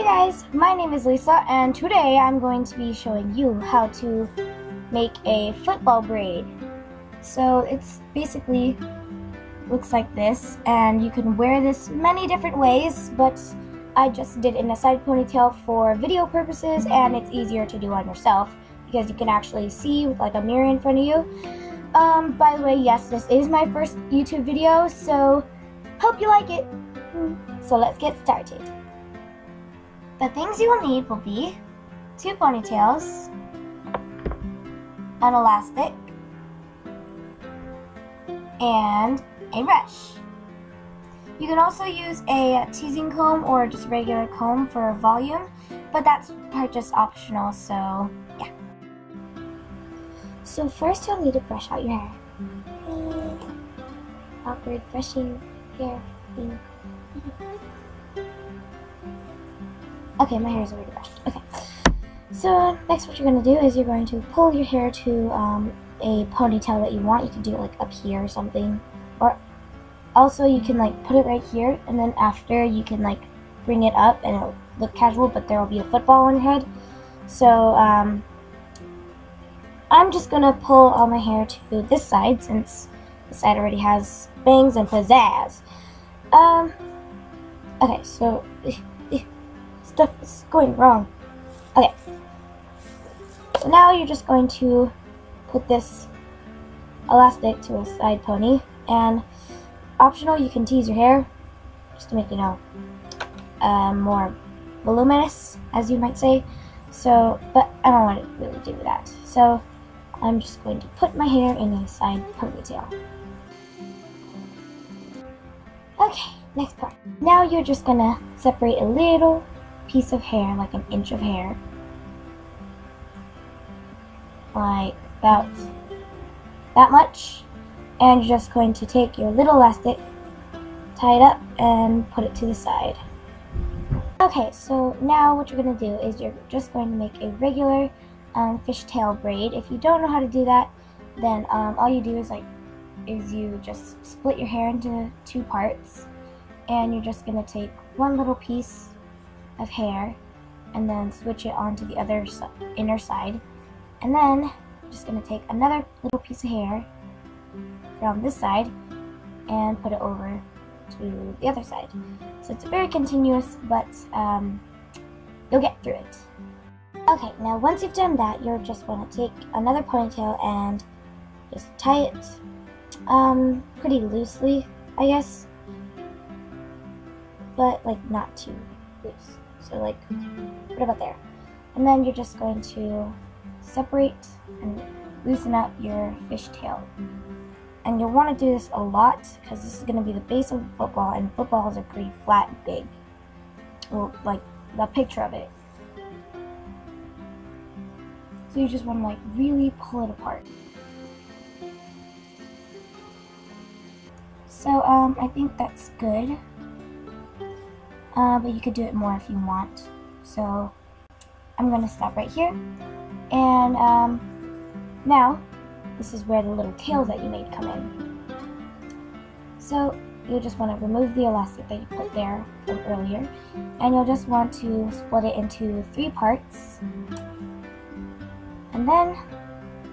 Hey guys, my name is Lyssa and today I'm going to be showing you how to make a football braid. So it's basically looks like this and you can wear this many different ways but I just did it in a side ponytail for video purposes and it's easier to do on yourself because you can actually see with like a mirror in front of you. Um, by the way, yes, this is my first YouTube video, so hope you like it. So let's get started. The things you will need will be two ponytails, an elastic, and a brush. You can also use a teasing comb or just regular comb for volume, but that's part just optional, so yeah. So first you'll need to brush out your hair. Awkward brushing hair thing. Okay, my hair is already brushed. Okay. So next what you're going to do is you're going to pull your hair to um, a ponytail that you want. You can do it like up here or something. Or also you can like put it right here and then after you can like bring it up and it'll look casual but there will be a football on your head. So um, I'm just going to pull all my hair to this side since this side already has bangs and pizzazz. Um, okay, so stuff is going wrong. Okay. So now you're just going to put this elastic to a side pony and optional you can tease your hair just to make you know uh, more voluminous as you might say so but I don't want to really do that so I'm just going to put my hair in a side ponytail okay next part now you're just gonna separate a little piece of hair, like an inch of hair. Like about that much. And you're just going to take your little elastic, tie it up, and put it to the side. Okay, so now what you're going to do is you're just going to make a regular um, fishtail braid. If you don't know how to do that, then um, all you do is like is you just split your hair into two parts and you're just going to take one little piece of hair and then switch it onto the other inner side. And then I'm just going to take another little piece of hair from this side and put it over to the other side. So it's very continuous, but um, you'll get through it. Okay, now once you've done that, you're just going to take another ponytail and just tie it um, pretty loosely, I guess, but like not too loose. So like, what about there? And then you're just going to separate and loosen up your fishtail. And you'll want to do this a lot because this is going to be the base of the football and footballs are pretty flat and big. Well, like the picture of it. So you just want to like really pull it apart. So um, I think that's good uh, but you could do it more if you want. So I'm going to stop right here. And um, now, this is where the little tails that you made come in. So you'll just want to remove the elastic that you put there from earlier. And you'll just want to split it into three parts. And then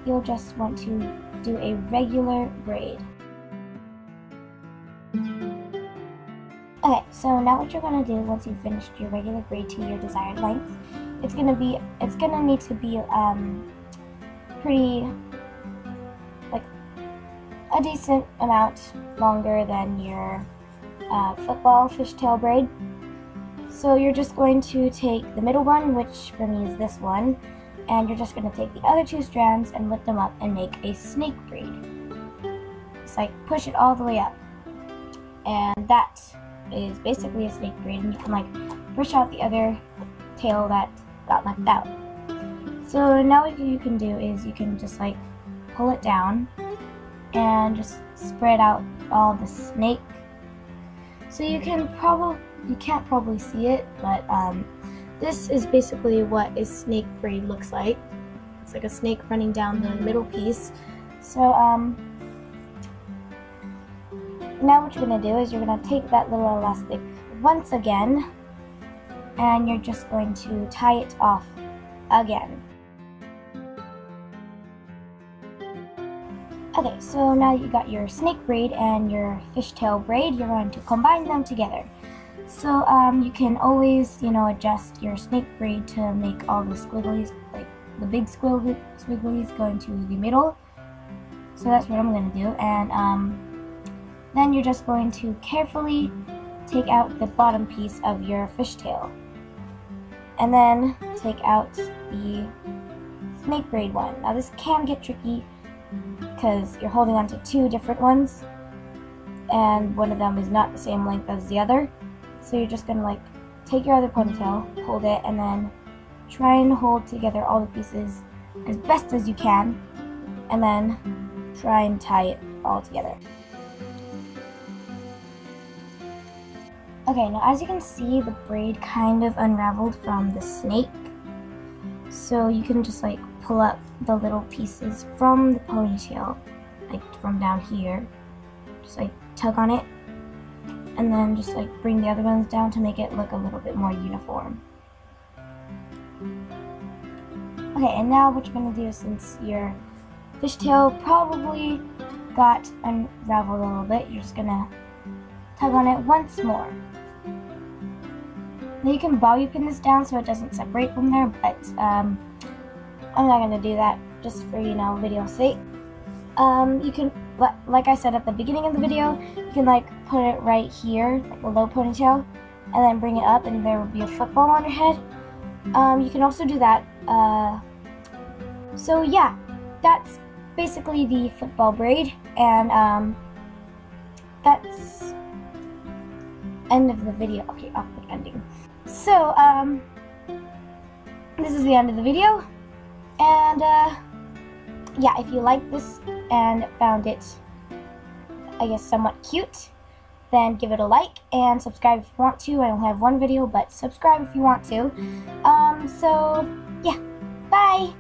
you'll just want to do a regular braid. Okay, so now what you're gonna do once you've finished your regular braid to your desired length, it's gonna be it's gonna need to be um pretty like a decent amount longer than your uh, football fishtail braid. So you're just going to take the middle one, which for me is this one, and you're just going to take the other two strands and lift them up and make a snake braid. It's like push it all the way up. And that is basically a snake braid and you can like push out the other tail that got left out. So now what you can do is you can just like pull it down and just spread out all the snake. So you can probably, you can't probably see it, but um, this is basically what a snake braid looks like. It's like a snake running down the middle piece. So um, now what you're going to do is you're going to take that little elastic once again and you're just going to tie it off again. Okay, so now that you got your snake braid and your fishtail braid, you're going to combine them together. So um, you can always, you know, adjust your snake braid to make all the squigglies, like the big squigglies, squigglies going to the middle. So that's what I'm going to do. And um, then you're just going to carefully take out the bottom piece of your fishtail. And then take out the snake braid one. Now this can get tricky because you're holding on to two different ones and one of them is not the same length as the other. So you're just gonna like take your other ponytail, hold it, and then try and hold together all the pieces as best as you can, and then try and tie it all together. Okay, now as you can see, the braid kind of unraveled from the snake. So you can just like pull up the little pieces from the ponytail, like from down here. Just like tug on it, and then just like bring the other ones down to make it look a little bit more uniform. Okay, and now what you're gonna do since your fishtail probably got unraveled a little bit, you're just gonna tug on it once more. Now you can bobby pin this down so it doesn't separate from there, but um, I'm not gonna do that just for you know video's sake. Um, you can, like I said at the beginning of the video, you can like put it right here, like a low ponytail, and then bring it up, and there will be a football on your head. Um, you can also do that. Uh, so yeah, that's basically the football braid, and um, that's end of the video. Okay, put ending. So um, this is the end of the video, and uh, yeah, if you like this and found it, I guess, somewhat cute, then give it a like and subscribe if you want to. I only have one video, but subscribe if you want to. Um, so, yeah, bye!